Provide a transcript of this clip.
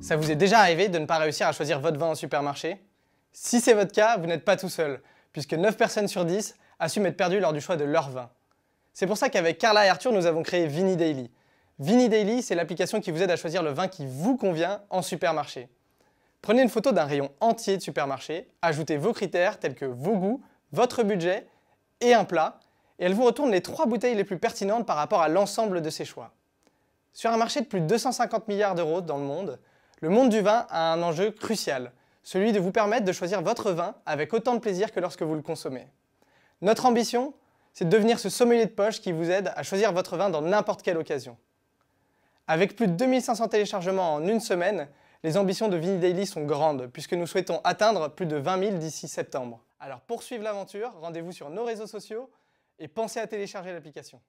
Ça vous est déjà arrivé de ne pas réussir à choisir votre vin en supermarché? Si c'est votre cas, vous n'êtes pas tout seul, puisque 9 personnes sur 10 assument être perdues lors du choix de leur vin. C'est pour ça qu'avec Carla et Arthur, nous avons créé Vini Daily. Vini Daily, c'est l'application qui vous aide à choisir le vin qui vous convient en supermarché. Prenez une photo d'un rayon entier de supermarché, ajoutez vos critères tels que vos goûts, votre budget et un plat, et elle vous retourne les trois bouteilles les plus pertinentes par rapport à l'ensemble de ces choix. Sur un marché de plus de 250 milliards d'euros dans le monde, le monde du vin a un enjeu crucial, celui de vous permettre de choisir votre vin avec autant de plaisir que lorsque vous le consommez. Notre ambition, c'est de devenir ce sommelier de poche qui vous aide à choisir votre vin dans n'importe quelle occasion. Avec plus de 2500 téléchargements en une semaine, les ambitions de Vini Daily sont grandes, puisque nous souhaitons atteindre plus de 20 000 d'ici septembre. Alors pour suivre l'aventure, rendez-vous sur nos réseaux sociaux et pensez à télécharger l'application.